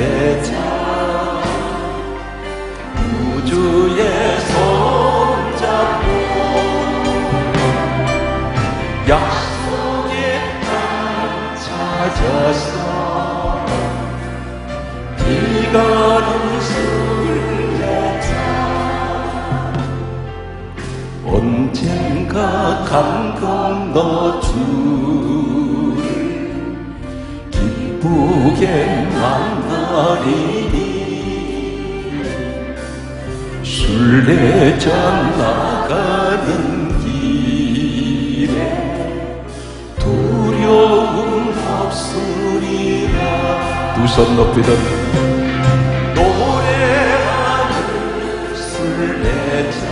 제자 우주의 손잡고 약속의 땅 찾았어 네가 언젠가 감동 너주 두손 높이던 노래하는 순례자.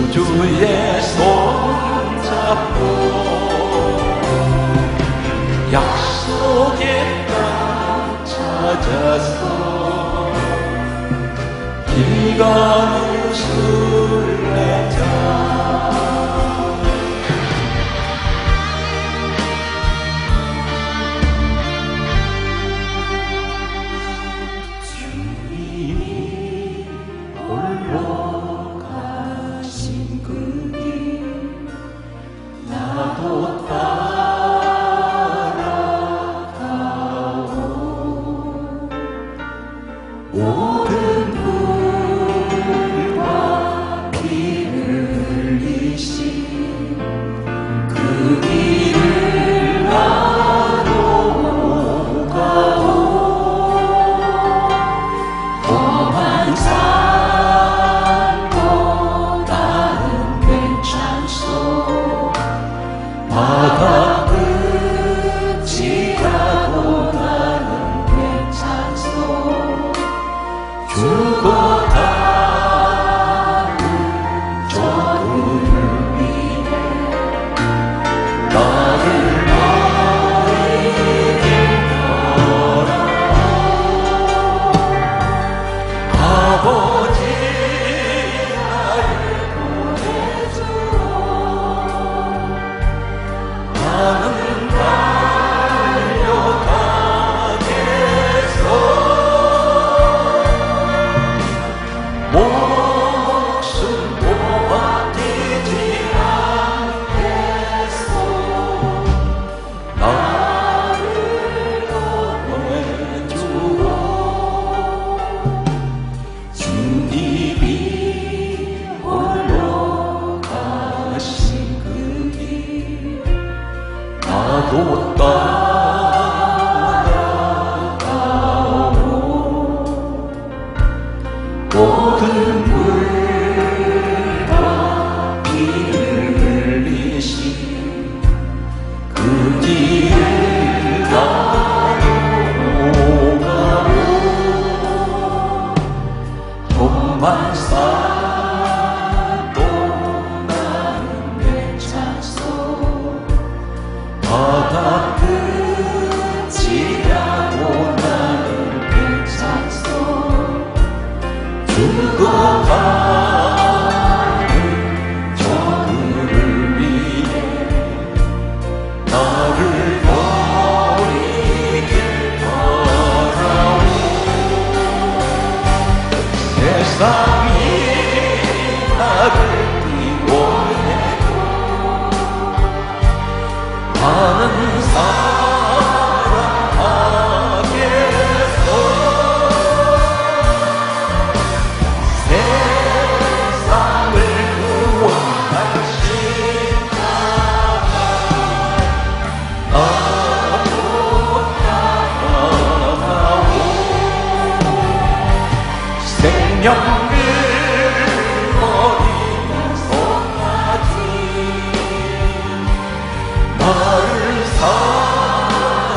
우주의 손잡고 약속의 땅 찾아서 길가는 순례자.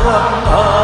Allah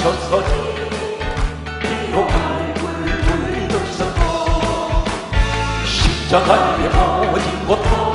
주셔서 이로 말을 돌리셔서 십자가에 아버지 못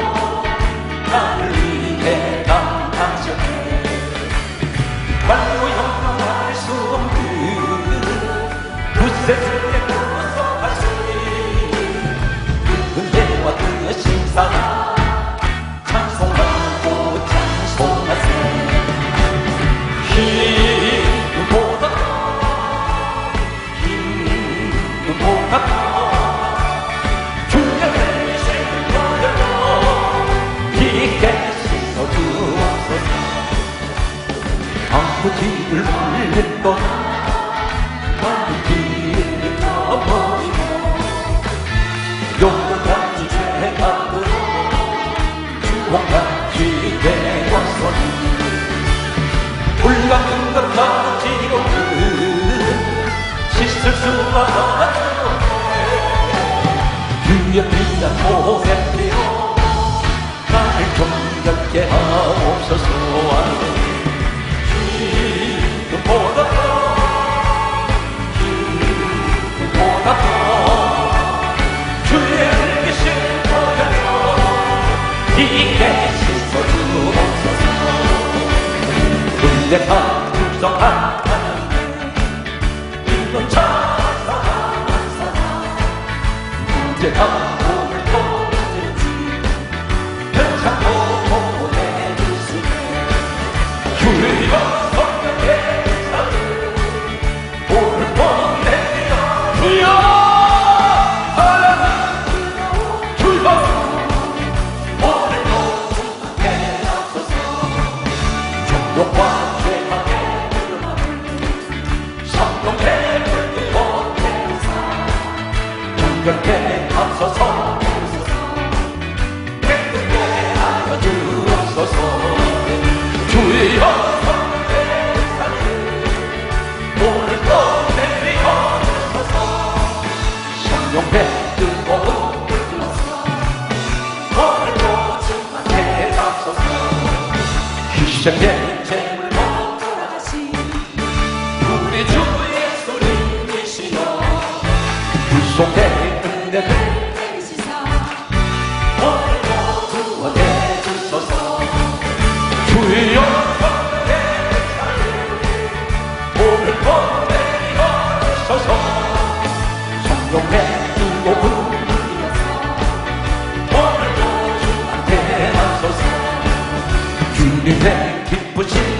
진짜 보냈네요 날 경력게 하옵소서 이게 실퍼 주옵소서. 군대가 축성하 주님의 기쁘신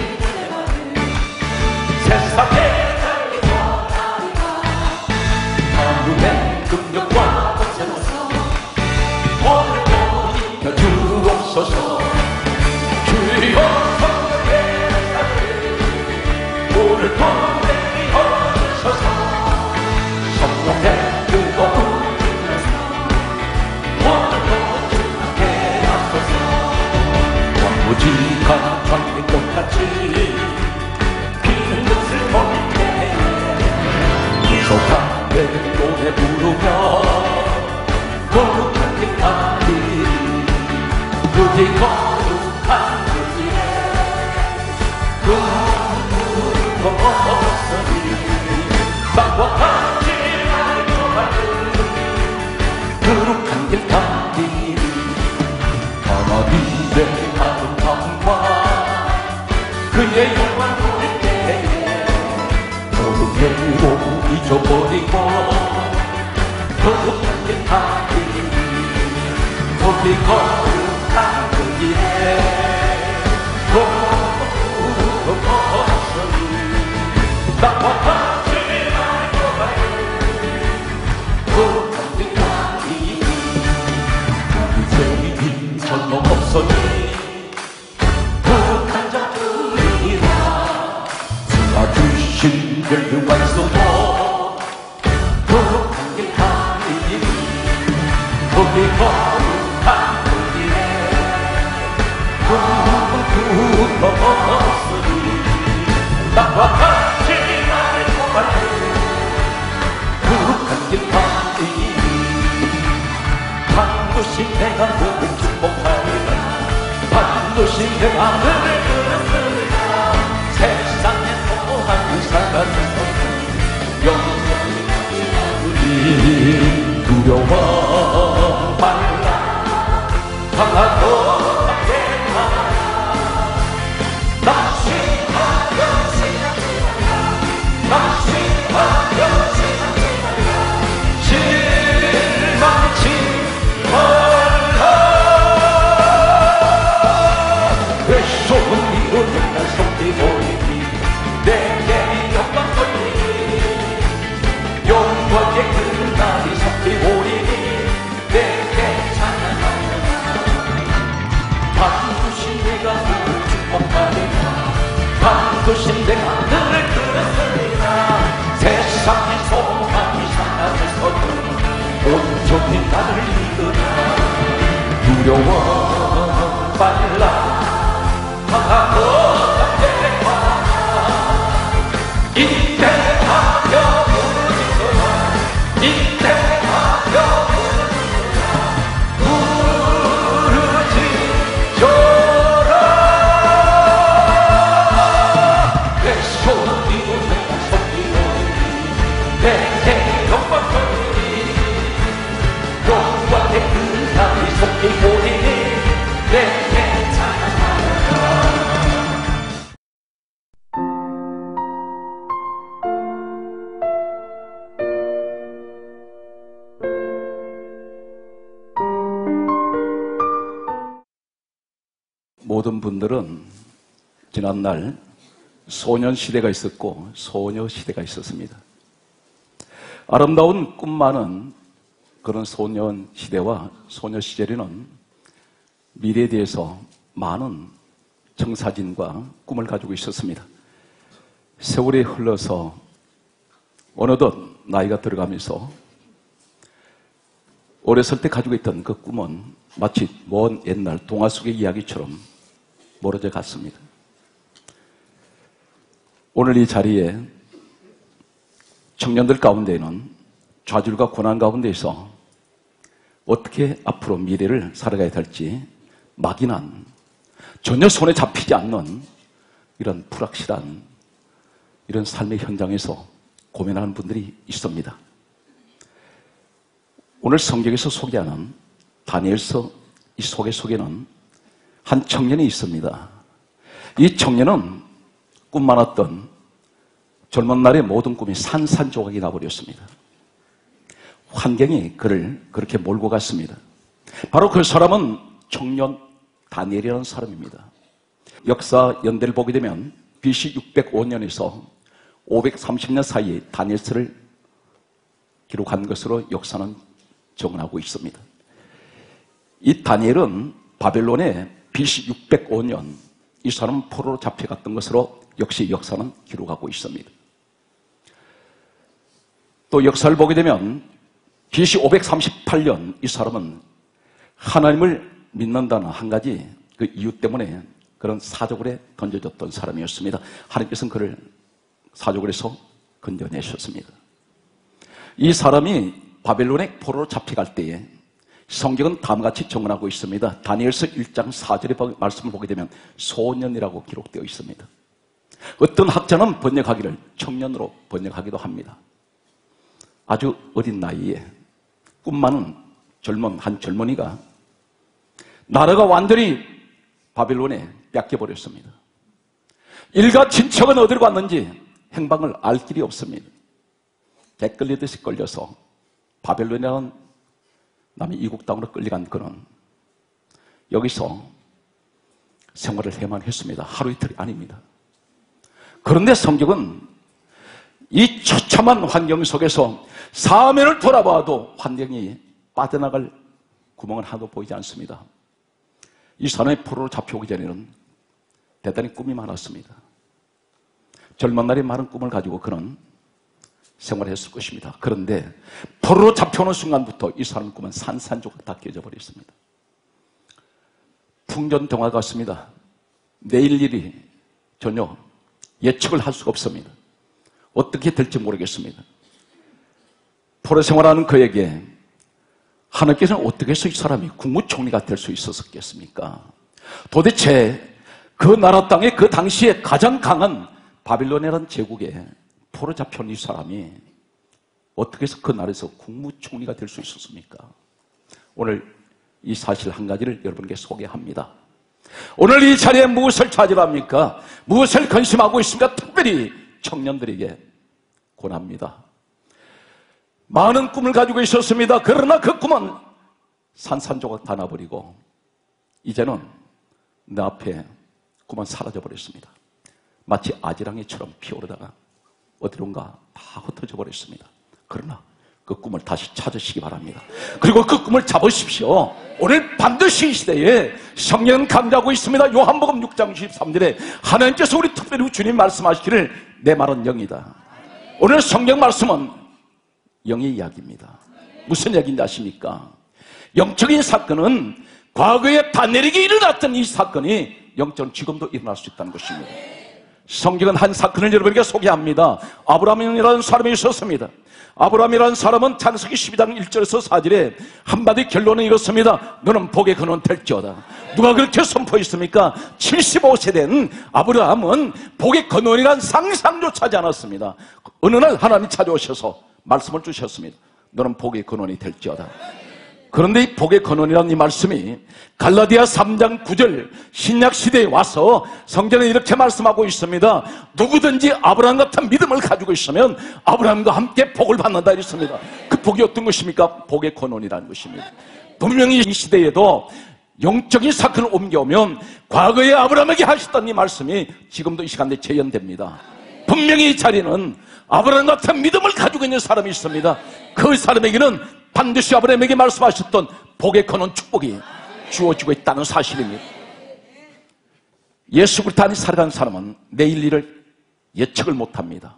주신 분들은 지난날 소년 시대가 있었고 소녀 시대가 있었습니다. 아름다운 꿈 많은 그런 소년 시대와 소녀 시절에는 미래에 대해서 많은 청사진과 꿈을 가지고 있었습니다. 세월이 흘러서 어느덧 나이가 들어가면서 어렸을 때 가지고 있던 그 꿈은 마치 먼 옛날 동화 속의 이야기처럼 멀어져 갔습니다. 오늘 이 자리에 청년들 가운데는 좌절과 고난 가운데서 어떻게 앞으로 미래를 살아가야 될지 막연한 전혀 손에 잡히지 않는 이런 불확실한 이런 삶의 현장에서 고민하는 분들이 있습니다. 오늘 성경에서 소개하는 다니엘서 이 속에 속에는 한 청년이 있습니다. 이 청년은 꿈 많았던 젊은 날의 모든 꿈이 산산조각이 나버렸습니다. 환경이 그를 그렇게 몰고 갔습니다. 바로 그 사람은 청년 다니엘이라는 사람입니다. 역사 연대를 보게 되면 BC 605년에서 530년 사이에 다니엘서를 기록한 것으로 역사는 정하고 있습니다. 이 다니엘은 바벨론에 BC 605년 이 사람은 포로로 잡혀갔던 것으로 역시 역사는 기록하고 있습니다. 또 역사를 보게 되면 BC 538년 이 사람은 하나님을 믿는다는 한 가지 그 이유 때문에 그런 사족을에 던져졌던 사람이었습니다. 하나님께서는 그를 사족을해서 건져내셨습니다. 이 사람이 바벨론의 포로로 잡혀갈 때에 성경은 다음같이 정언하고 있습니다. 다니엘서 1장 4절의 말씀을 보게 되면 소년이라고 기록되어 있습니다. 어떤 학자는 번역하기를 청년으로 번역하기도 합니다. 아주 어린 나이에 꿈 많은 젊은 한 젊은이가 나라가 완전히 바빌론에 뺏겨버렸습니다. 일가 친척은 어디로 갔는지 행방을 알 길이 없습니다. 개끌리듯이 끌려서 바벨론이라는 남의 이국 땅으로 끌려간 그는 여기서 생활을 해만 했습니다. 하루 이틀이 아닙니다. 그런데 성경은 이 처참한 환경 속에서 사면을 돌아봐도 환경이 빠져나갈 구멍은 하나도 보이지 않습니다. 이 사람의 포로로 잡혀오기 전에는 대단히 꿈이 많았습니다. 젊은 날에 많은 꿈을 가지고 그는 생활했을 것입니다. 그런데 포로로 잡혀오는 순간부터 이 사람 꿈은 산산조각 다 깨져 버렸습니다. 풍전동화 같습니다. 내일 일이 전혀 예측을 할 수가 없습니다. 어떻게 될지 모르겠습니다. 포로 생활하는 그에게 하나님께서는 어떻게 해서 이 사람이 국무총리가 될 수 있었겠습니까? 도대체 그 나라 땅에 그 당시에 가장 강한 바빌론이라는 제국에 포로 잡혀온 이 사람이 어떻게 해서 그 나라에서 국무총리가 될 수 있었습니까? 오늘 이 사실 한 가지를 여러분께 소개합니다. 오늘 이 자리에 무엇을 찾으러 합니까? 무엇을 근심하고 있습니까? 특별히 청년들에게 권합니다. 많은 꿈을 가지고 있었습니다. 그러나 그 꿈은 산산조각 다 나버리고 이제는 내 앞에 꿈은 사라져 버렸습니다. 마치 아지랑이처럼 피어오르다가 어디론가 다 흩어져 버렸습니다. 그러나 그 꿈을 다시 찾으시기 바랍니다. 그리고 그 꿈을 잡으십시오. 오늘 반드시 이 시대에 성령 강조하고 있습니다. 요한복음 6장 23절에 하나님께서 우리 특별히 주님 말씀하시기를 내 말은 영이다. 오늘 성경 말씀은 영의 이야기입니다. 무슨 얘기인지 아십니까? 영적인 사건은 과거에 다내리게 일어났던 이 사건이 영적으로 지금도 일어날 수 있다는 것입니다. 성경은 한 사건을 여러분에게 소개합니다. 아브라함이라는 사람이 있었습니다. 아브라함이라는 사람은 창세기 12장 1절에서 4절에 한마디 결론은 이렇습니다. 너는 복의 근원 될지어다. 누가 그렇게 선포했습니까? 75세 된 아브라함은 복의 근원이란 상상조차 하지 않았습니다. 어느 날 하나님 찾아오셔서 말씀을 주셨습니다. 너는 복의 근원이 될지어다. 그런데 이 복의 근원이라는 이 말씀이 갈라디아 3장 9절 신약 시대에 와서 성경은 이렇게 말씀하고 있습니다. 누구든지 아브라함 같은 믿음을 가지고 있으면 아브라함과 함께 복을 받는다 이랬습니다. 그 복이 어떤 것입니까? 복의 근원이라는 것입니다. 분명히 이 시대에도 영적인 사건을 옮겨오면 과거에 아브라함에게 하셨던 이 말씀이 지금도 이 시간에 재현됩니다. 분명히 이 자리는 아브라함 같은 믿음을 가지고 있는 사람이 있습니다. 그 사람에게는 반드시 아브라함에게 말씀하셨던 복의 근원 축복이 주어지고 있다는 사실입니다. 예수 그리스도 안에 살아가는 사람은 내일 일을 예측을 못합니다.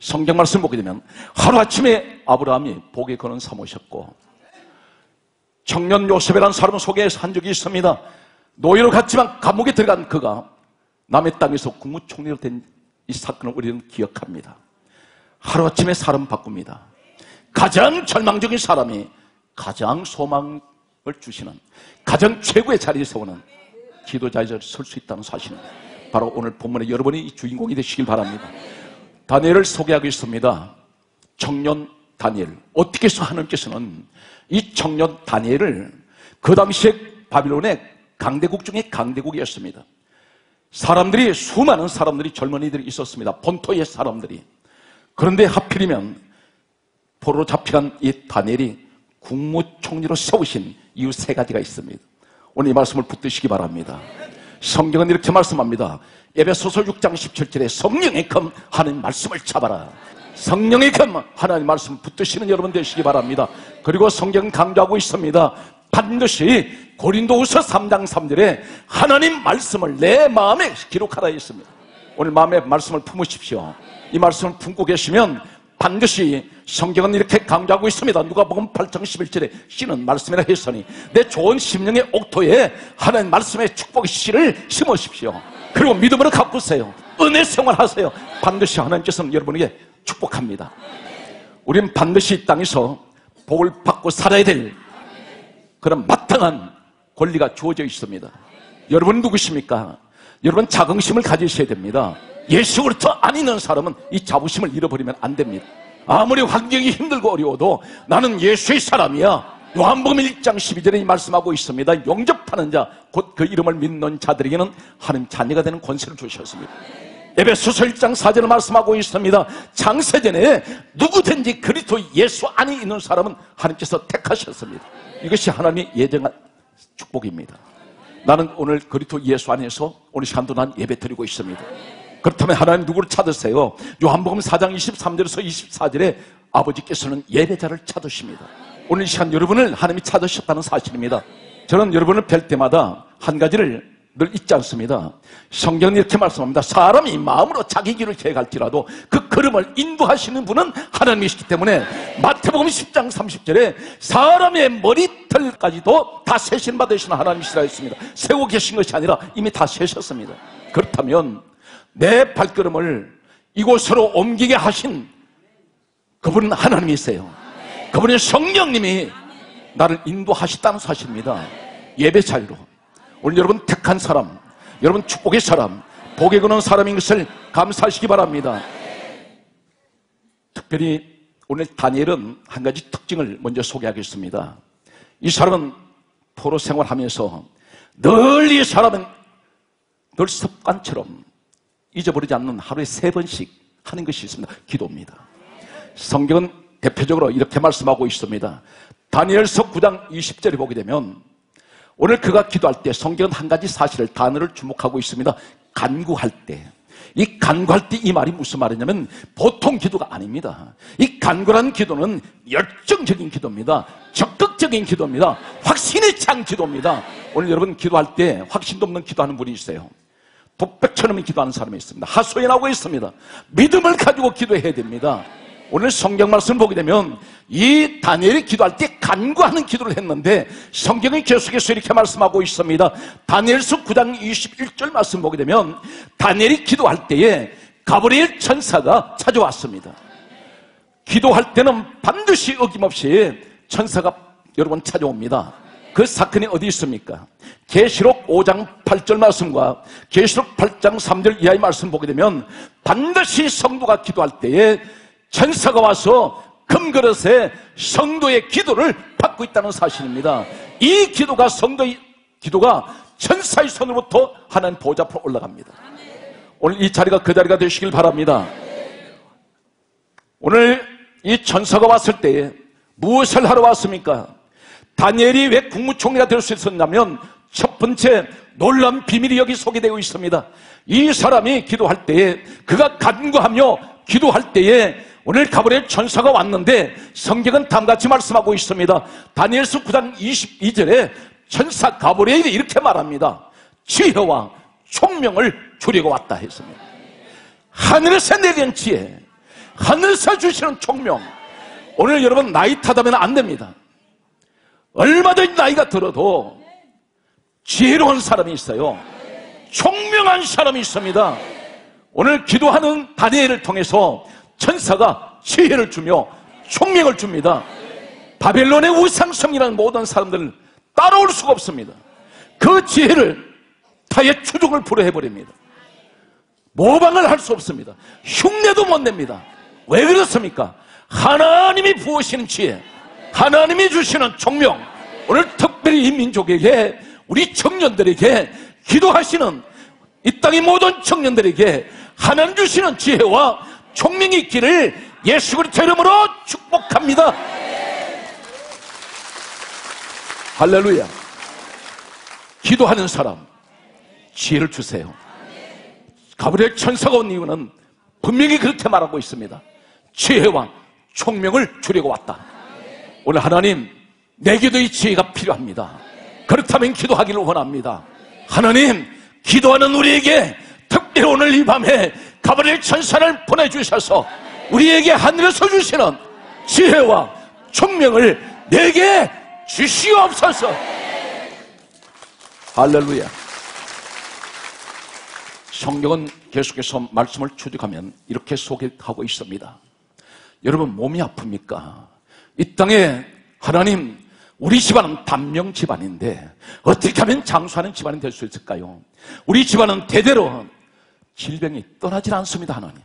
성경 말씀 보게 되면 하루아침에 아브라함이 복의 근원 삼으셨고 청년 요셉이라는 사람을 소개해서 한 적이 있습니다. 노예로 갔지만 감옥에 들어간 그가 남의 땅에서 국무총리로 된 이 사건을 우리는 기억합니다. 하루아침에 사람 바꿉니다. 가장 절망적인 사람이 가장 소망을 주시는 가장 최고의 자리에 서오는 지도자에 설 수 있다는 사실은 바로 오늘 본문의 여러분이 주인공이 되시길 바랍니다. 다니엘을 소개하겠습니다. 청년 다니엘. 어떻게 해서 하나님께서는 이 청년 다니엘을 그 당시에 바빌론의 강대국 중에 강대국이었습니다. 사람들이 수많은 사람들이 젊은이들이 있었습니다. 본토의 사람들이. 그런데 하필이면 포로로 잡혀간 이 다니엘이 국무총리로 세우신 이유 세 가지가 있습니다. 오늘 이 말씀을 붙드시기 바랍니다. 성경은 이렇게 말씀합니다. 에베소서 6장 17절에 성령의 검 하는 말씀을 잡아라. 성령의 검 하나님 말씀 붙드시는 여러분 되시기 바랍니다. 그리고 성경 강조하고 있습니다. 반드시 고린도후서 3장 3절에 하나님 말씀을 내 마음에 기록하라 했습니다. 오늘 마음에 말씀을 품으십시오. 이 말씀을 품고 계시면 반드시 성경은 이렇게 강조하고 있습니다. 누가 보면 8장 11절에 씨는 말씀이라 했으니 내 좋은 심령의 옥토에 하나님 말씀의 축복의 씨를 심으십시오. 그리고 믿음으로 가꾸세요. 은혜 생활하세요. 반드시 하나님께서는 여러분에게 축복합니다. 우리는 반드시 이 땅에서 복을 받고 살아야 될 그런 마땅한 권리가 주어져 있습니다. 여러분 누구십니까? 여러분 자긍심을 가지셔야 됩니다. 예수 그리스도 안 있는 사람은 이 자부심을 잃어버리면 안 됩니다. 아무리 환경이 힘들고 어려워도 나는 예수의 사람이야. 요한복음 1장 12절에 말씀하고 있습니다. 용접하는 자, 곧 그 이름을 믿는 자들에게는 하나님 자녀가 되는 권세를 주셨습니다. 에베소서 1장 4절을 말씀하고 있습니다. 장세전에 누구든지 그리스도 예수 안에 있는 사람은 하나님께서 택하셨습니다. 이것이 하나님의 예정한 축복입니다. 나는 오늘 그리스도 예수 안에서 오늘 시간도 난 예배 드리고 있습니다. 그렇다면 하나님 누구를 찾으세요? 요한복음 4장 23절에서 24절에 아버지께서는 예배자를 찾으십니다. 오늘 이 시간 여러분을 하나님이 찾으셨다는 사실입니다. 저는 여러분을 뵐 때마다 한 가지를 늘 잊지 않습니다. 성경은 이렇게 말씀합니다. 사람이 마음으로 자기 길을 계갈지라도 그 걸음을 인도하시는 분은 하나님이시기 때문에 마태복음 10장 30절에 사람의 머리털까지도 다 세신 받으시는 하나님이시라 했습니다. 세고 계신 것이 아니라 이미 다 세셨습니다. 그렇다면 내 발걸음을 이곳으로 옮기게 하신 그분은 하나님이세요. 그분의 성령님이 나를 인도하셨다는 사실입니다. 예배 자유로. 오늘 여러분 택한 사람, 여러분 축복의 사람, 복에 거는 사람인 것을 감사하시기 바랍니다. 특별히 오늘 다니엘은 한 가지 특징을 먼저 소개하겠습니다. 이 사람은 포로 생활하면서 늘 이 사람은 늘 습관처럼 잊어버리지 않는 하루에 세 번씩 하는 것이 있습니다. 기도입니다. 성경은 대표적으로 이렇게 말씀하고 있습니다. 다니엘서 9장 20절에 보게 되면 오늘 그가 기도할 때 성경은 한 가지 사실을 단어를 주목하고 있습니다. 간구할 때. 이 간구할 때 이 말이 무슨 말이냐면 보통 기도가 아닙니다. 이 간구라는 기도는 열정적인 기도입니다. 적극적인 기도입니다. 확신에 찬 기도입니다. 오늘 여러분 기도할 때 확신도 없는 기도하는 분이 있어요. 독백처럼 기도하는 사람이 있습니다. 하소연하고 있습니다. 믿음을 가지고 기도해야 됩니다. 오늘 성경 말씀 을 보게 되면 이 다니엘이 기도할 때 간구하는 기도를 했는데 성경이 계속해서 이렇게 말씀하고 있습니다. 다니엘서 9장 21절 말씀 보게 되면 다니엘이 기도할 때에 가브리엘 천사가 찾아왔습니다. 기도할 때는 반드시 어김없이 천사가 여러분 찾아옵니다. 그 사건이 어디 있습니까? 계시록 5장 8절 말씀과 계시록 8장 3절 이하의 말씀 보게 되면 반드시 성도가 기도할 때에 천사가 와서 금그릇에 성도의 기도를 받고 있다는 사실입니다. 이 기도가 성도의 기도가 천사의 손으로부터 하나님 보좌 앞으로 올라갑니다. 오늘 이 자리가 그 자리가 되시길 바랍니다. 오늘 이 천사가 왔을 때에 무엇을 하러 왔습니까? 다니엘이 왜 국무총리가 될 수 있었냐면 첫 번째 놀란 비밀이 여기 소개되어 있습니다. 이 사람이 기도할 때에 그가 간구하며 기도할 때에 오늘 가브리엘 천사가 왔는데 성경은 다음같이 말씀하고 있습니다. 다니엘서 9장 22절에 천사 가브리엘이 이렇게 말합니다. 지혜와 총명을 주려고 왔다 했습니다. 하늘에서 내린 지혜, 하늘에서 주시는 총명. 오늘 여러분 나이 타다면 안 됩니다. 얼마든지 나이가 들어도 지혜로운 사람이 있어요. 총명한 사람이 있습니다. 오늘 기도하는 다니엘을 통해서 천사가 지혜를 주며 총명을 줍니다. 바벨론의 우상성이라는 모든 사람들은 따라올 수가 없습니다. 그 지혜를 타의 추종을 불허해버립니다. 모방을 할 수 없습니다. 흉내도 못 냅니다. 왜 그렇습니까? 하나님이 부으시는 지혜, 하나님이 주시는 총명, 오늘 특별히 이 민족에게, 우리 청년들에게 기도하시는 이 땅의 모든 청년들에게 하나님 주시는 지혜와 총명이 있기를 예수 그리스도 이름으로 축복합니다. 할렐루야. 기도하는 사람 지혜를 주세요. 가브리엘 천사가 온 이유는 분명히 그렇게 말하고 있습니다. 지혜와 총명을 주려고 왔다. 오늘 하나님 내게도 이 지혜가 필요합니다. 그렇다면 기도하기를 원합니다. 하나님 기도하는 우리에게 특 특별히 오늘 이 밤에 가브리엘 천사를 보내주셔서 우리에게 하늘에서 주시는 지혜와 총명을 내게 주시옵소서. 할렐루야. 성경은 계속해서 말씀을 추적하면 이렇게 소개하고 있습니다. 여러분 몸이 아픕니까? 이 땅에 하나님 우리 집안은 단명 집안인데 어떻게 하면 장수하는 집안이 될 수 있을까요? 우리 집안은 대대로 질병이 떠나질 않습니다, 하나님.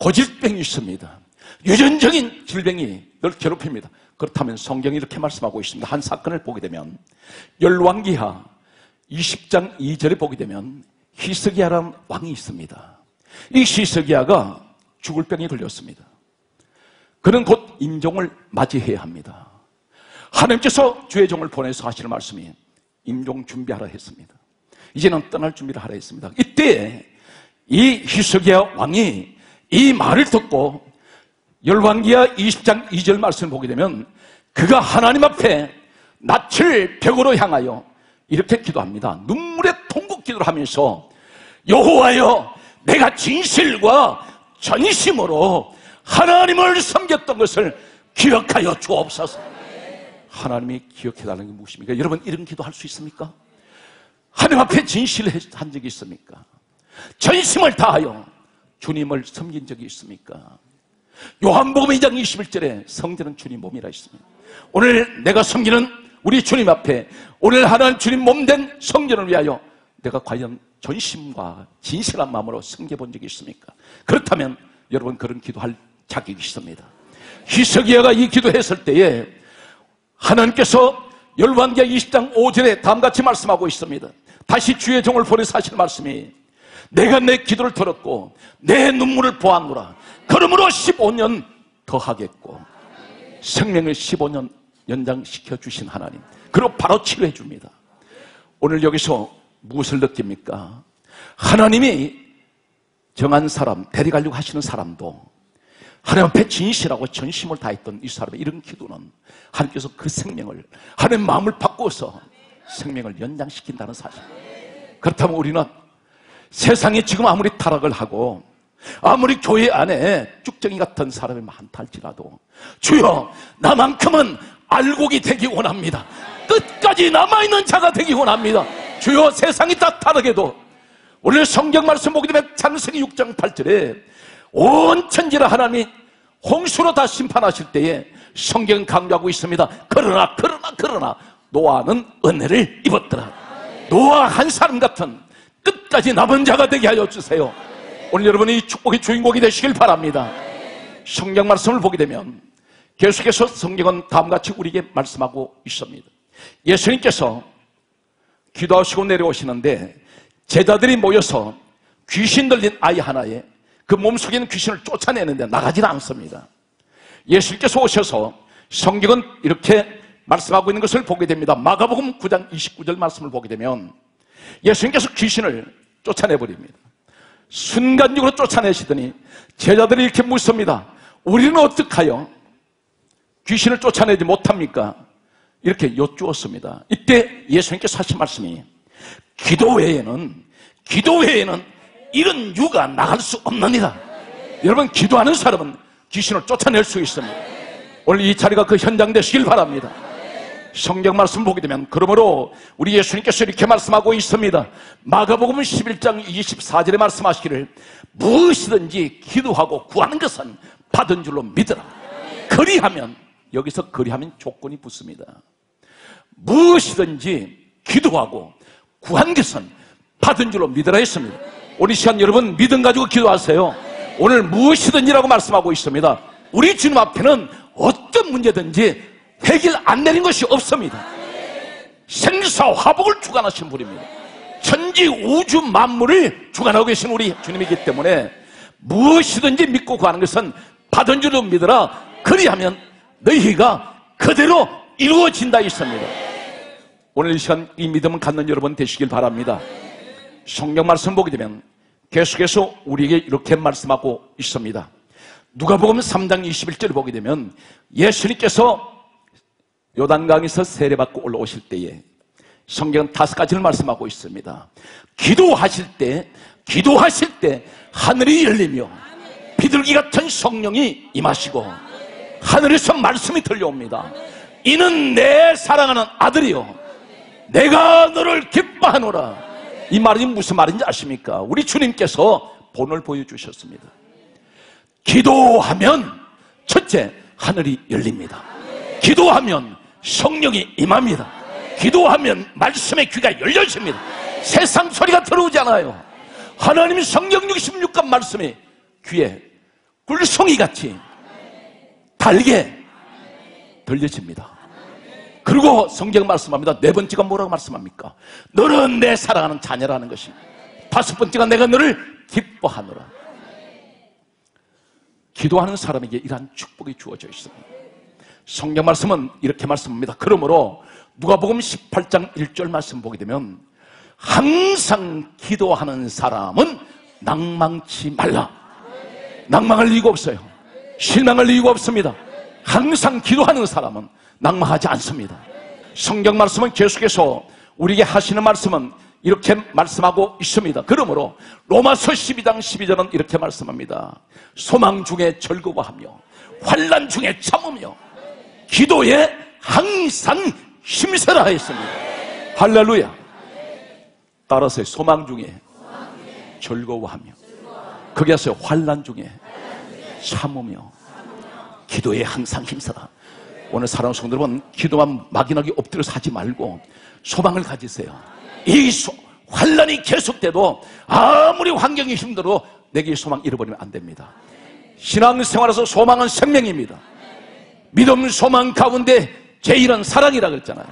고질병이 있습니다. 유전적인 질병이 늘 괴롭힙니다. 그렇다면 성경이 이렇게 말씀하고 있습니다. 한 사건을 보게 되면 열왕기하 20장 2절에 보게 되면 히스기야라는 왕이 있습니다. 이 히스기야가 죽을 병에 걸렸습니다. 그는 곧 임종을 맞이해야 합니다. 하나님께서 주의 종을 보내서 하시는 말씀이 임종 준비하라 했습니다. 이제는 떠날 준비를 하라 했습니다. 이때 이 히스기야 왕이 이 말을 듣고 열왕기야 20장 2절 말씀을 보게 되면 그가 하나님 앞에 낯을 벽으로 향하여 이렇게 기도합니다. 눈물의 통곡 기도를 하면서 여호와여 내가 진실과 전심으로 하나님을 섬겼던 것을 기억하여 주옵소서. 하나님이 기억해달라는 게 무엇입니까? 여러분 이런 기도 할 수 있습니까? 하나님 앞에 진실한 적이 있습니까? 전심을 다하여 주님을 섬긴 적이 있습니까? 요한복음 2장 21절에 성전은 주님 몸이라 했습니다. 오늘 내가 섬기는 우리 주님 앞에 오늘 하나님 주님 몸된 성전을 위하여 내가 과연 전심과 진실한 마음으로 섬겨본 적이 있습니까? 그렇다면 여러분 그런 기도할 자격이 있습니다. 히스기야가 이 기도했을 때에 하나님께서 열왕기하 20장 5절에 다음같이 말씀하고 있습니다. 다시 주의 종을 보내서 하실 말씀이 내가 내 기도를 들었고 내 눈물을 보았노라. 그러므로 15년 더 하겠고 생명을 15년 연장시켜 주신 하나님. 그리고 바로 치료해 줍니다. 오늘 여기서 무엇을 느낍니까? 하나님이 정한 사람, 데려가려고 하시는 사람도 하나님 앞에 진실하고 전심을 다했던 이 사람의 이런 기도는 하나님께서 그 생명을 하나님 마음을 바꿔서 생명을 연장시킨다는 사실. 그렇다면 우리는 세상에 지금 아무리 타락을 하고 아무리 교회 안에 쭉정이 같은 사람이 많다 할지라도 주여 나만큼은 알곡이 되기 원합니다. 끝까지 남아있는 자가 되기 원합니다. 주여 세상이 다 타락해도 오늘 성경 말씀 보게 되면 창세기 6장 8절에 온 천지를 하나님이 홍수로 다 심판하실 때에 성경 강조하고 있습니다. 그러나 그러나 그러나 노아는 은혜를 입었더라. 노아 한 사람 같은 끝까지 남은 자가 되게 하여 주세요. 오늘 여러분이 축복의 주인공이 되시길 바랍니다. 성경 말씀을 보게 되면 계속해서 성경은 다음같이 우리에게 말씀하고 있습니다. 예수님께서 기도하시고 내려오시는데 제자들이 모여서 귀신 들린 아이 하나에 그 몸속에 있는 귀신을 쫓아내는데 나가지는 않습니다. 예수님께서 오셔서 성경은 이렇게 말씀하고 있는 것을 보게 됩니다. 마가복음 9장 29절 말씀을 보게 되면 예수님께서 귀신을 쫓아내버립니다. 순간적으로 쫓아내시더니 제자들이 이렇게 묻습니다. 우리는 어떡하여 귀신을 쫓아내지 못합니까? 이렇게 여쭈었습니다. 이때 예수님께서 하신 말씀이 기도 외에는 기도 외에는 이런 유가 나갈 수 없느니라. 여러분 기도하는 사람은 귀신을 쫓아낼 수 있습니다. 오늘 이 자리가 그 현장 되시길 바랍니다. 성경 말씀 보게 되면 그러므로 우리 예수님께서 이렇게 말씀하고 있습니다. 마가복음 11장 24절에 말씀하시기를 무엇이든지 기도하고 구하는 것은 받은 줄로 믿으라. 그리하면 여기서 그리하면 조건이 붙습니다. 무엇이든지 기도하고 구한 것은 받은 줄로 믿으라 했습니다. 우리 시간 여러분 믿음 가지고 기도하세요. 오늘 무엇이든지라고 말씀하고 있습니다. 우리 주님 앞에는 어떤 문제든지 해결 안 내린 것이 없습니다. 생사 화복을 주관하신 분입니다. 천지 우주 만물을 주관하고 계신 우리 주님이기 때문에 무엇이든지 믿고 구하는 것은 받은 줄로 믿어라. 그리하면 너희가 그대로 이루어진다 있습니다. 오늘 이 시간 이 믿음을 갖는 여러분 되시길 바랍니다. 성경 말씀 보게 되면 계속해서 우리에게 이렇게 말씀하고 있습니다. 누가복음 3장 21절을 보게 되면 예수님께서 요단강에서 세례받고 올라오실 때에 성경은 다섯 가지를 말씀하고 있습니다. 기도하실 때 기도하실 때 하늘이 열리며 비둘기 같은 성령이 임하시고 하늘에서 말씀이 들려옵니다. 이는 내 사랑하는 아들이요. 내가 너를 기뻐하노라. 이 말이 무슨 말인지 아십니까? 우리 주님께서 본을 보여주셨습니다. 기도하면 첫째 하늘이 열립니다. 기도하면 성령이 임합니다. 기도하면 말씀의 귀가 열려집니다. 세상 소리가 들어오지 않아요. 하나님 성경 66간 말씀이 귀에 꿀송이 같이 달게 들려집니다. 그리고 성경 말씀합니다. 네 번째가 뭐라고 말씀합니까? 너는 내 사랑하는 자녀라는 것이. 다섯 번째가 내가 너를 기뻐하노라. 기도하는 사람에게 이러한 축복이 주어져 있습니다. 성경 말씀은 이렇게 말씀합니다. 그러므로 누가복음 18장 1절 말씀 보게 되면 항상 기도하는 사람은 낭망치 말라. 낭망할 이유가 없어요. 실망할 이유가 없습니다. 항상 기도하는 사람은 낭망하지 않습니다. 성경 말씀은 계속해서 우리에게 하시는 말씀은 이렇게 말씀하고 있습니다. 그러므로 로마서 12장 12절은 이렇게 말씀합니다. 소망 중에 즐거워하며 환란 중에 참으며 기도에 항상 힘세라 했습니다. 할렐루야. 따라서 소망 중에 즐거워하며 거기에서 환란 중에 참으며 기도에 항상 힘세라. 오늘 사랑하는 성도 여러분 기도만 막연하게 엎드려서 하지 말고 소망을 가지세요. 이 소, 환란이 계속돼도 아무리 환경이 힘들어 내게 소망 잃어버리면 안 됩니다. 신앙생활에서 소망은 생명입니다. 믿음 소망 가운데 제일은 사랑이라 그랬잖아요.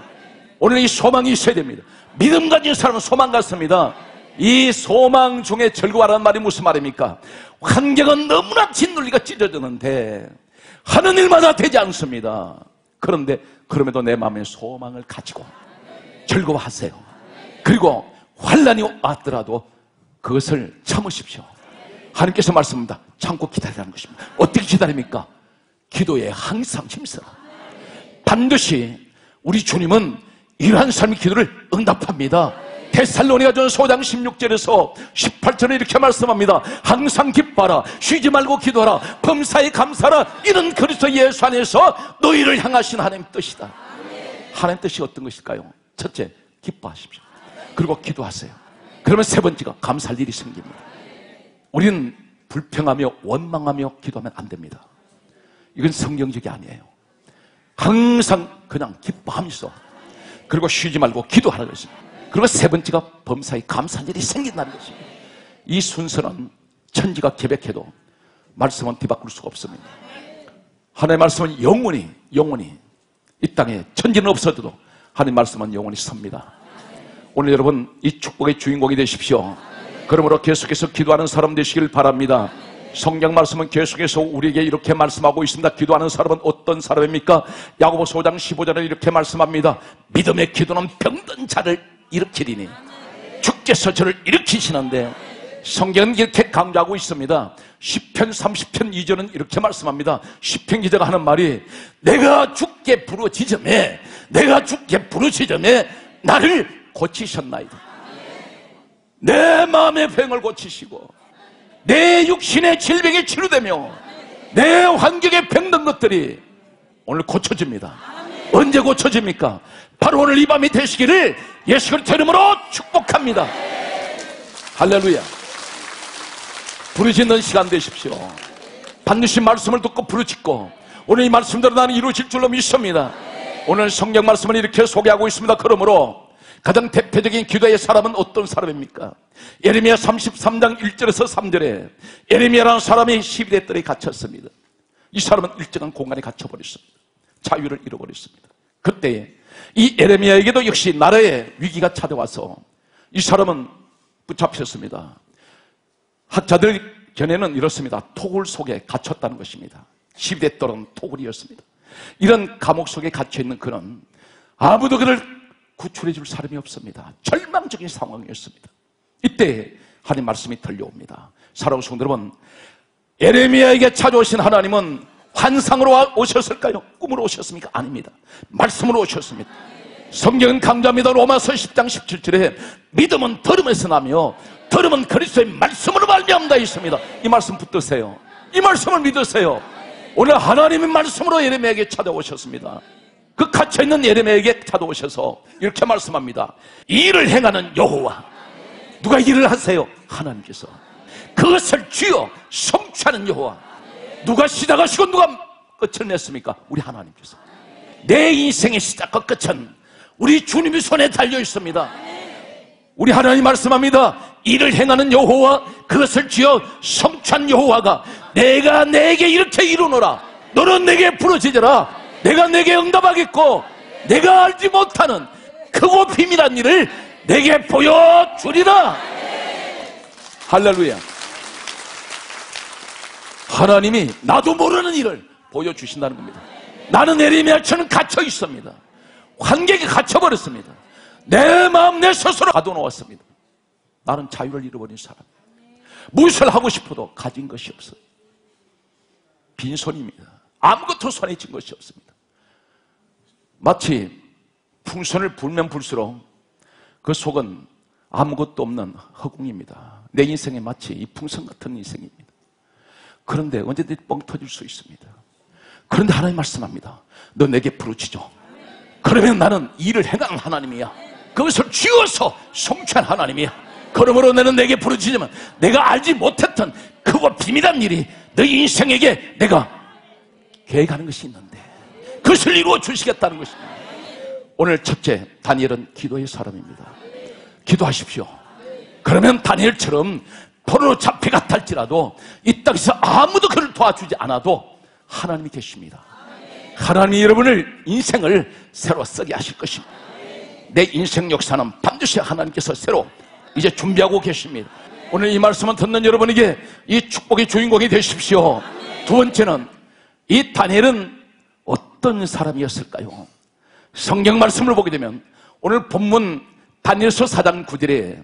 오늘 이 소망이 있어야 됩니다. 믿음 가진 사람은 소망 같습니다. 이 소망 중에 즐거워하는 말이 무슨 말입니까? 환경은 너무나 짓눌리가 찢어지는데 하는 일마다 되지 않습니다. 그런데 그럼에도 내 마음에 소망을 가지고 즐거워하세요. 그리고 환란이 왔더라도 그것을 참으십시오. 하나님께서 말씀합니다. 참고 기다리라는 것입니다. 어떻게 기다립니까? 기도에 항상 힘써. 반드시 우리 주님은 이러한 삶의 기도를 응답합니다. 데살로니가 전 소장 16절에서 18절에 이렇게 말씀합니다. 항상 기뻐하라. 쉬지 말고 기도하라. 범사에 감사하라. 이런 그리스도 예수 안에서 너희를 향하신 하나님 뜻이다. 하나님 뜻이 어떤 것일까요? 첫째, 기뻐하십시오. 그리고 기도하세요. 그러면 세 번째가 감사할 일이 생깁니다. 우리는 불평하며 원망하며 기도하면 안 됩니다. 이건 성경적이 아니에요. 항상 그냥 기뻐하면서 그리고 쉬지 말고 기도하라고 했습니다. 그리고 세 번째가 범사에 감사한 일이 생긴다는 것입니다. 이 순서는 천지가 계획해도 말씀은 뒤바꿀 수가 없습니다. 하나님의 말씀은 영원히 영원히 이 땅에 천지는 없어도 하나님의 말씀은 영원히 섭니다. 오늘 여러분 이 축복의 주인공이 되십시오. 그러므로 계속해서 기도하는 사람 되시길 바랍니다. 성경 말씀은 계속해서 우리에게 이렇게 말씀하고 있습니다. 기도하는 사람은 어떤 사람입니까? 야고보 소장 15절에 이렇게 말씀합니다. 믿음의 기도는 병든 자를 일으키리니 주께서 저를 일으키시는데 성경은 이렇게 강조하고 있습니다. 10편 30편 2절은 이렇게 말씀합니다. 10편 기자가 하는 말이 내가 죽게 부러지점에 내가 죽게 부러지점에 나를 고치셨나이다. 내 마음의 병을 고치시고 내 육신의 질병이 치료되며 내 환경에 병든 것들이 오늘 고쳐집니다. 언제 고쳐집니까? 바로 오늘 이 밤이 되시기를 예수 그리스도 이름으로 축복합니다. 할렐루야. 부르짖는 시간 되십시오. 반드시 말씀을 듣고 부르짖고 오늘 이 말씀대로 나는 이루어질 줄로 믿습니다. 오늘 성경 말씀을 이렇게 소개하고 있습니다. 그러므로 가장 대표적인 기도의 사람은 어떤 사람입니까? 예레미야 33장 1절에서 3절에 예레미야라는 사람이 12대 뜰에 갇혔습니다. 이 사람은 일정한 공간에 갇혀버렸습니다. 자유를 잃어버렸습니다. 그때 이 예레미야에게도 역시 나라의 위기가 찾아와서 이 사람은 붙잡혔습니다. 학자들 견해는 이렇습니다. 토굴 속에 갇혔다는 것입니다. 12대 뜰은 토굴이었습니다. 이런 감옥 속에 갇혀있는 그는 아무도 그를 구출해 줄 사람이 없습니다. 절망적인 상황이었습니다. 이때 하나님 말씀이 들려옵니다. 사랑하는 성도 여러분, 에레미야에게 찾아오신 하나님은 환상으로 오셨을까요? 꿈으로 오셨습니까? 아닙니다. 말씀으로 오셨습니다. 성경은 강조합니다. 로마서 10장 17절에 믿음은 들음에서 나며 들음은 그리스도의 말씀으로 말미암다 있습니다. 이 말씀 붙드세요. 이 말씀을 믿으세요. 오늘 하나님의 말씀으로 예레미야에게 찾아오셨습니다. 그 갇혀있는 예레미야에게 찾아오셔서 이렇게 말씀합니다. 이 일을 행하는 여호와 누가 일을 하세요? 하나님께서 그것을 쥐어 성취하는 여호와 누가 시작하시고 누가 끝을 냈습니까? 우리 하나님께서 내 인생의 시작과 끝은 우리 주님의 손에 달려 있습니다. 우리 하나님 말씀합니다. 이를 행하는 여호와 그것을 지어 성취한 여호와가 내가 내게 이렇게 이루노라. 너는 내게 부르짖어라. 내가 내게 응답하겠고 내가 알지 못하는 크고 비밀한 일을 내게 보여주리라. 할렐루야. 하나님이 나도 모르는 일을 보여주신다는 겁니다. 나는 에리미야처럼 갇혀 있습니다. 환경에 갇혀버렸습니다. 내 마음 내 스스로 가둬놓았습니다. 나는 자유를 잃어버린 사람. 무엇을 하고 싶어도 가진 것이 없어요. 빈손입니다. 아무것도 손에 쥔 것이 없습니다. 마치 풍선을 불면 불수록 그 속은 아무것도 없는 허공입니다. 내 인생에 마치 이 풍선 같은 인생입니다. 그런데 언제든지 뻥 터질 수 있습니다. 그런데 하나님 말씀합니다. 너 내게 부르짖어. 그러면 나는 일을 행하는 하나님이야. 그것을 쥐어서 성취한 하나님이야. 그러므로 너는 내게 부르짖으면 내가 알지 못했던 크고 비밀한 일이 너희 인생에게 내가 계획하는 것이 있는데 그것을 이루어 주시겠다는 것입니다. 오늘 첫째 다니엘은 기도의 사람입니다. 기도하십시오. 그러면 다니엘처럼 포로로 잡혀갔다 할지라도 이 땅에서 아무도 그를 도와주지 않아도 하나님이 계십니다. 하나님이 여러분을 인생을 새로 쓰게 하실 것입니다. 내 인생 역사는 반드시 하나님께서 새로 이제 준비하고 계십니다. 오늘 이 말씀을 듣는 여러분에게 이 축복의 주인공이 되십시오. 두 번째는 이 다니엘은 어떤 사람이었을까요? 성경 말씀을 보게 되면 오늘 본문 다니엘서 4장 9절에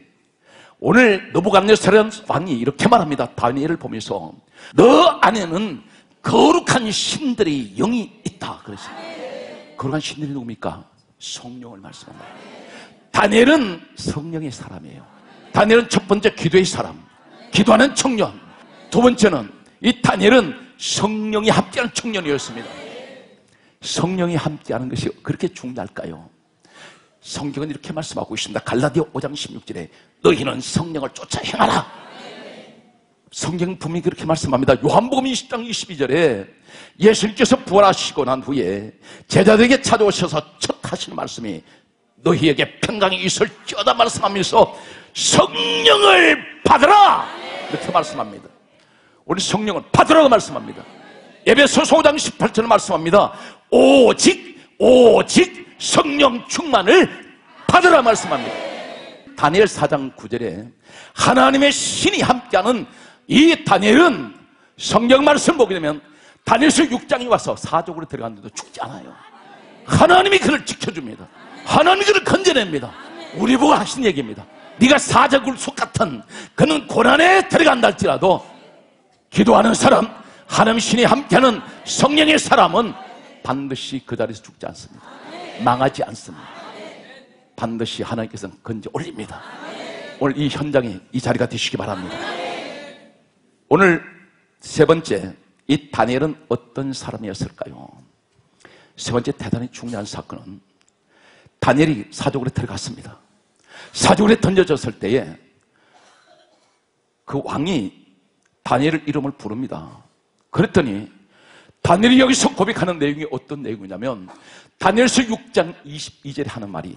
오늘 너부갓네살은 왕이 이렇게 말합니다. 다니엘을 보면서 너 안에는 거룩한 신들의 영이 있다. 그랬어요. 거룩한 신들이 누굽니까? 성령을 말씀합니다. 다니엘은 성령의 사람이에요. 다니엘은 첫 번째 기도의 사람, 기도하는 청년. 두 번째는 이 다니엘은 성령이 함께하는 청년이었습니다. 성령이 함께하는 것이 그렇게 중요할까요? 성경은 이렇게 말씀하고 있습니다. 갈라디아 5장 16절에 너희는 성령을 쫓아 행하라. 성경 분명히 그렇게 말씀합니다. 요한복음 20장 22절에 예수님께서 부활하시고 난 후에 제자들에게 찾아오셔서 첫 하시는 말씀이 너희에게 평강이 있을지어다 말씀하면서 성령을 받으라 이렇게 말씀합니다. 우리 성령을 받으라고 말씀합니다. 예배소서 5장 18절 말씀합니다. 오직 오직 성령 충만을 받으라 말씀합니다. 다니엘 4장 9절에 하나님의 신이 함께하는 이 다니엘은 성경 말씀 보게 되면 다니엘서 6장이 와서 사족으로 들어갔는데도 죽지 않아요. 하나님이 그를 지켜줍니다. 하나님이 그를 건져냅니다. 우리 보고 하신 얘기입니다. 네가 사자굴 속 같은 그는 고난에 들어간다 할지라도 기도하는 사람, 하나님 신이 함께하는 성령의 사람은 반드시 그 자리에서 죽지 않습니다. 망하지 않습니다. 반드시 하나님께서는 건져 올립니다. 오늘 이 현장에 이 자리가 되시기 바랍니다. 오늘 세 번째, 이 다니엘은 어떤 사람이었을까요? 세 번째 대단히 중요한 사건은 다니엘이 사족으로 들어갔습니다. 사족에 던져졌을 때에 그 왕이 다니엘 이름을 부릅니다. 그랬더니 다니엘이 여기서 고백하는 내용이 어떤 내용이냐면 다니엘서 6장 22절에 하는 말이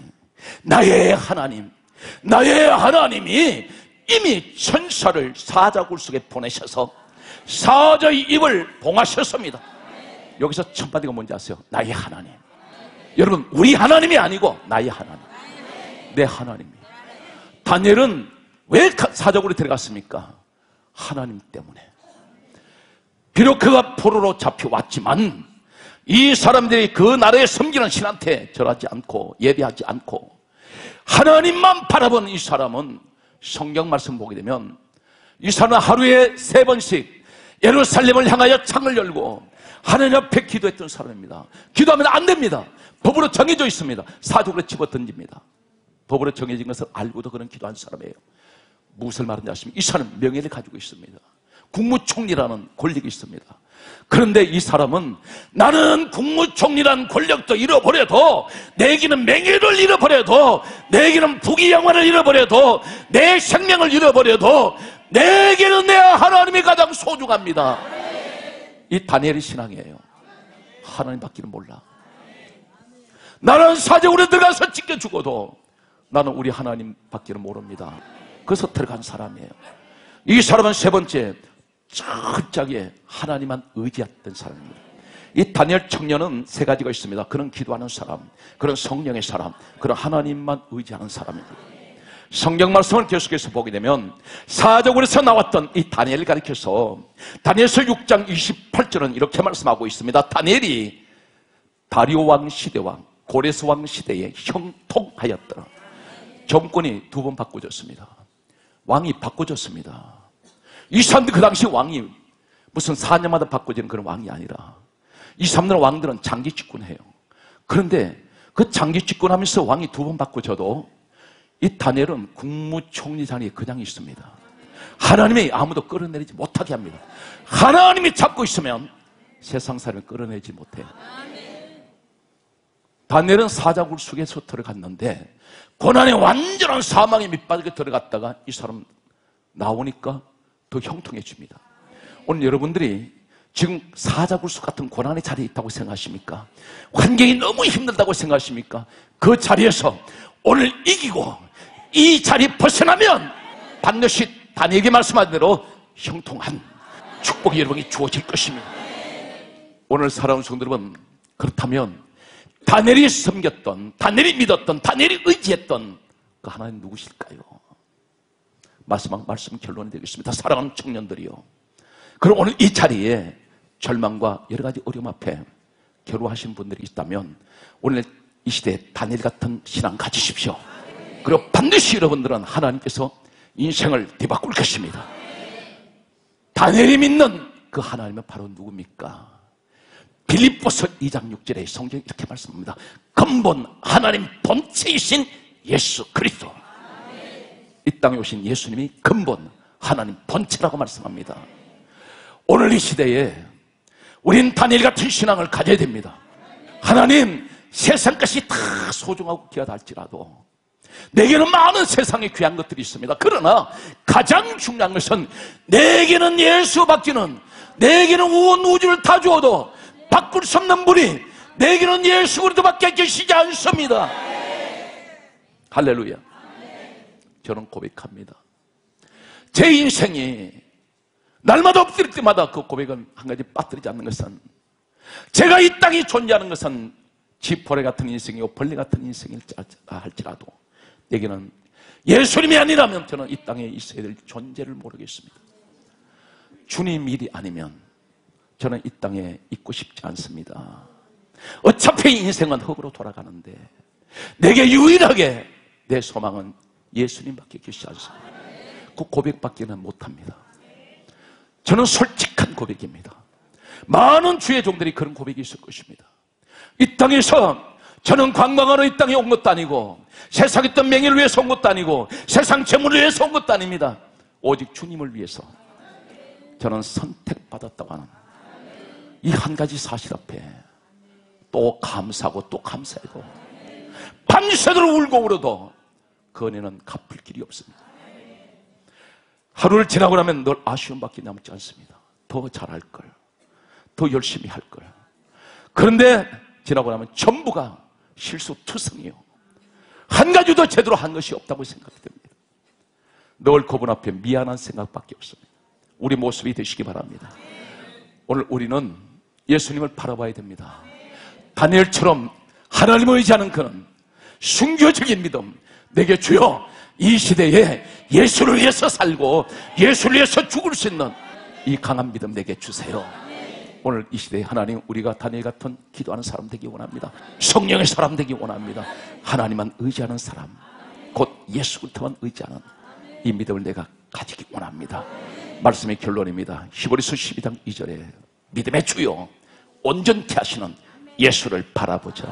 나의 하나님, 나의 하나님이 이미 천사를 사자굴 속에 보내셔서 사자의 입을 봉하셨습니다. 여기서 첫 마디가 뭔지 아세요? 나의 하나님. 여러분, 우리 하나님이 아니고 나의 하나님. 내 하나님이. 다니엘은 왜 사자굴에 들어갔습니까? 하나님 때문에. 비록 그가 포로로 잡혀왔지만 이 사람들이 그 나라에 섬기는 신한테 절하지 않고 예배하지 않고 하나님만 바라보는 이 사람은 성경 말씀 보게 되면 이 사람은 하루에 세 번씩 예루살렘을 향하여 창을 열고 하나님 앞에 기도했던 사람입니다. 기도하면 안 됩니다. 법으로 정해져 있습니다. 사족으로 집어 던집니다. 법으로 정해진 것을 알고도 그런 기도한 사람이에요. 무엇을 말하는지 아십니까? 이 사람은 명예를 가지고 있습니다. 국무총리라는 권력이 있습니다. 그런데 이 사람은 나는 국무총리란 권력도 잃어버려도 내게는 명예를 잃어버려도 내게는 부귀영화를 잃어버려도 내 생명을 잃어버려도 내게는 내 하나님이 가장 소중합니다. 이 다니엘의 신앙이에요. 하나님 받기는 몰라. 나는 사적으로 들어가서 지켜 죽어도 나는 우리 하나님 받기는 모릅니다. 그래서 들어간 사람이에요. 이 사람은 세 번째 철저하게 하나님만 의지했던 사람입니다. 이 다니엘 청년은 세 가지가 있습니다. 그런 기도하는 사람, 그런 성령의 사람, 그런 하나님만 의지하는 사람입니다. 성경 말씀을 계속해서 보게 되면 사적으로서 나왔던 이 다니엘을 가리켜서 다니엘서 6장 28절은 이렇게 말씀하고 있습니다. 다니엘이 다리오 왕 시대와 고레스 왕 시대에 형통하였더라. 정권이 두 번 바꿔졌습니다. 왕이 바꿔졌습니다. 이 사람들 그 당시 왕이 무슨 4년마다 바꿔지는 그런 왕이 아니라 이 사람들 왕들은 장기 집권해요. 그런데 그 장기 집권하면서 왕이 두 번 바꿔져도 이 다니엘은 국무총리 자리에 그냥 있습니다. 하나님이 아무도 끌어내리지 못하게 합니다. 하나님이 잡고 있으면 세상 사람을 끌어내지 못해요. 다니엘은 사자굴 속에 서 들어갔는데 고난의 완전한 사망에 밑바닥에 들어갔다가 이 사람 나오니까 더 형통해집니다. 오늘 여러분들이 지금 사자굴수 같은 고난의 자리에 있다고 생각하십니까? 환경이 너무 힘들다고 생각하십니까? 그 자리에서 오늘 이기고 이 자리 벗어나면 반드시 다니에게 말씀한 대로 형통한 축복이 여러분이 주어질 것입니다. 오늘 살아온 성도 여러분 그렇다면 다니엘이 섬겼던 다니엘이 믿었던 다니엘이 의지했던 그 하나님 누구실까요? 마지막 말씀 결론이 되겠습니다. 사랑하는 청년들이요. 그럼 오늘 이 자리에 절망과 여러 가지 어려움 앞에 괴로워하신 분들이 있다면 오늘 이 시대에 다니엘 같은 신앙 가지십시오. 그리고 반드시 여러분들은 하나님께서 인생을 뒤바꿀 것입니다. 다니엘이 믿는 그 하나님은 바로 누굽니까? 빌립보서 2장 6절에 성경이 이렇게 말씀합니다. 근본 하나님 본체이신 예수 그리스도. 이 땅에 오신 예수님이 근본 하나님 본체라고 말씀합니다. 오늘 이 시대에 우린 다니엘 같은 신앙을 가져야 됩니다. 하나님 세상 것이 다 소중하고 귀하다 할지라도 내게는 많은 세상에 귀한 것들이 있습니다. 그러나 가장 중요한 것은 내게는 예수 받기는 내게는 온 우주를 다 주어도 바꿀 수 없는 분이 내게는 예수 그리스도밖에 계시지 않습니다. 할렐루야. 저는 고백합니다. 제 인생이 날마다 엎드릴 때마다 그 고백은 한 가지 빠뜨리지 않는 것은 제가 이 땅에 존재하는 것은 지포레 같은 인생이고 벌레 같은 인생일 할지라도 내게는 예수님이 아니라면 저는 이 땅에 있어야 될 존재를 모르겠습니다. 주님 일이 아니면 저는 이 땅에 있고 싶지 않습니다. 어차피 인생은 흙으로 돌아가는데 내게 유일하게 내 소망은 예수님밖에 계시지 않습니다. 그 고백밖에는 못합니다. 저는 솔직한 고백입니다. 많은 주의 종들이 그런 고백이 있을 것입니다. 이 땅에서 저는 관광하러 이 땅에 온 것도 아니고 세상에 있던 명예를 위해서 온 것도 아니고 세상 재물을 위해서 온 것도 아닙니다. 오직 주님을 위해서 저는 선택받았다고 하는 이 한 가지 사실 앞에 또 감사하고 또 감사하고 밤새도록 울고 울어도 그 은혜는 갚을 길이 없습니다. 하루를 지나고 나면 늘 아쉬움밖에 남지 않습니다. 더 잘할 걸, 더 열심히 할 걸. 그런데 지나고 나면 전부가 실수투성이요. 한 가지도 제대로 한 것이 없다고 생각이 됩니다. 늘 그분 앞에 미안한 생각밖에 없습니다. 우리 모습이 되시기 바랍니다. 오늘 우리는 예수님을 바라봐야 됩니다. 다니엘처럼 하나님을 의지하는 그는 순교적인 믿음, 내게 주여 이 시대에 예수를 위해서 살고 예수를 위해서 죽을 수 있는 이 강한 믿음 내게 주세요. 오늘 이 시대에 하나님 우리가 다니엘 같은 기도하는 사람 되기 원합니다. 성령의 사람 되기 원합니다. 하나님만 의지하는 사람, 곧 예수 그리스도만 의지하는 이 믿음을 내가 가지기 원합니다. 말씀의 결론입니다. 히브리서 12장 2절에 믿음의 주요 온전케 하시는 예수를 바라보자.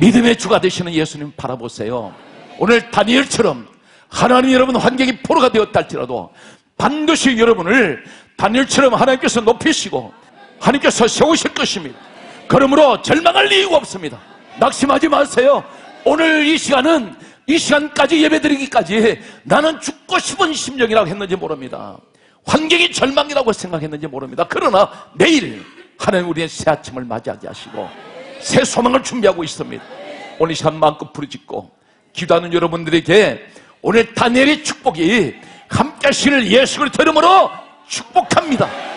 믿음의 주가 되시는 예수님 바라보세요. 오늘 다니엘처럼 하나님 여러분 환경이 포로가 되었다 할지라도 반드시 여러분을 다니엘처럼 하나님께서 높이시고 하나님께서 세우실 것입니다. 그러므로 절망할 이유가 없습니다. 낙심하지 마세요. 오늘 이 시간은 이 시간까지 예배드리기까지 나는 죽고 싶은 심정이라고 했는지 모릅니다. 환경이 절망이라고 생각했는지 모릅니다. 그러나 내일 하나님 우리의 새 아침을 맞이하게 하시고 새 소망을 준비하고 있습니다. 오늘 이 시간 마음껏 부르짖고 기도하는 여러분들에게 오늘 다니엘의 축복이 함께 하시는 예수 그리스도 이름으로 축복합니다.